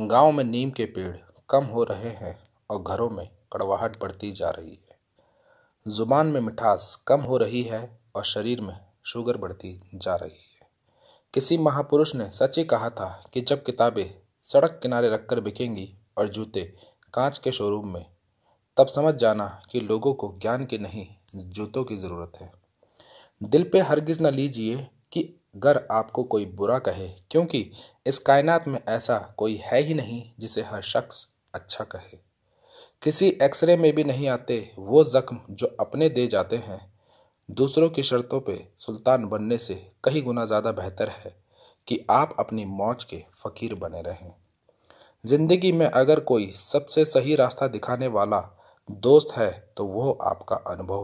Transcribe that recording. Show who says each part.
Speaker 1: गाँव में नीम के पेड़ कम हो रहे हैं और घरों में कड़वाहट बढ़ती जा रही है। ज़ुबान में मिठास कम हो रही है और शरीर में शुगर बढ़ती जा रही है। किसी महापुरुष ने सच ही कहा था कि जब किताबें सड़क किनारे रखकर बिकेंगी और जूते कांच के शोरूम में, तब समझ जाना कि लोगों को ज्ञान की नहीं, जूतों की ज़रूरत है। दिल पे हरगिज़ न लीजिए कि अगर आपको कोई बुरा कहे, क्योंकि इस कायनात में ऐसा कोई है ही नहीं जिसे हर शख्स अच्छा कहे। किसी एक्सरे में भी नहीं आते वो जख्म जो अपने दे जाते हैं। दूसरों की शर्तों पे सुल्तान बनने से कई गुना ज़्यादा बेहतर है कि आप अपनी मौज के फ़कीर बने रहें। ज़िंदगी में अगर कोई सबसे सही रास्ता दिखाने वाला दोस्त है तो वो आपका अनुभव है।